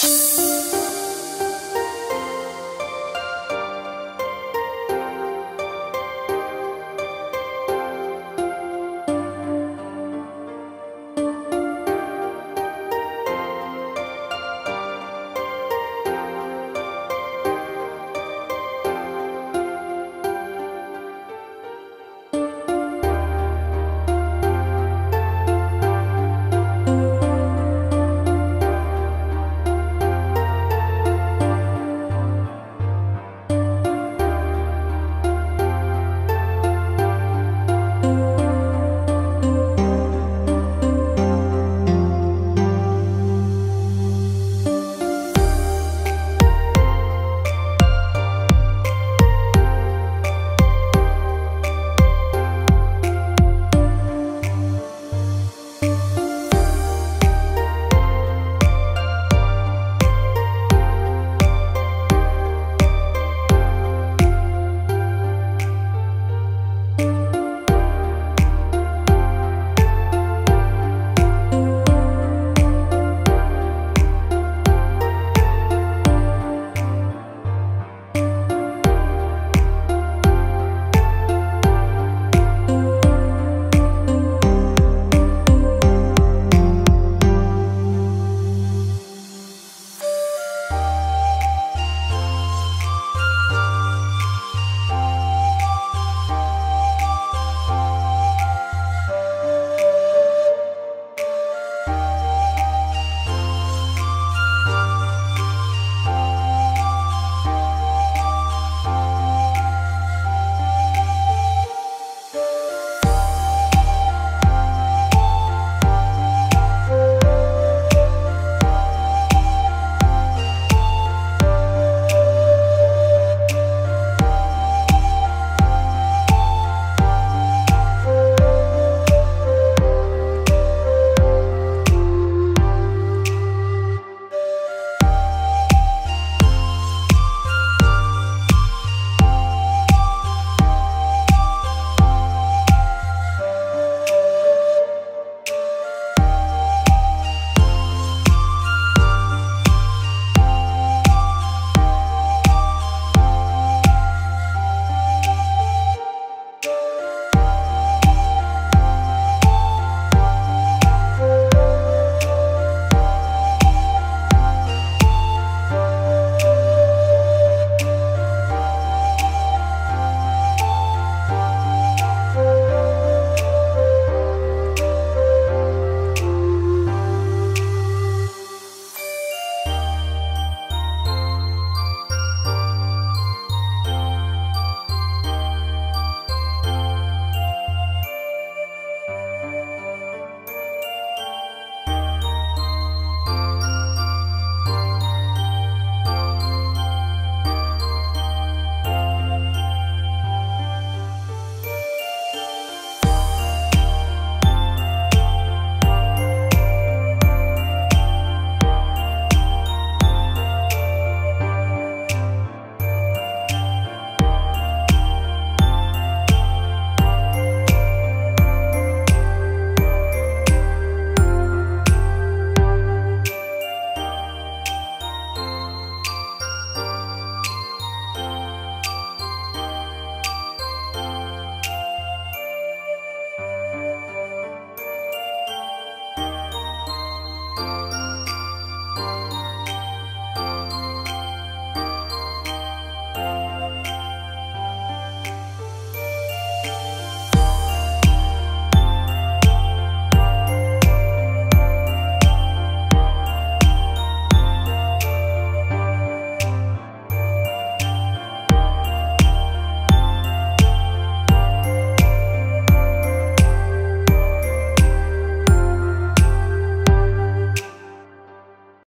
Música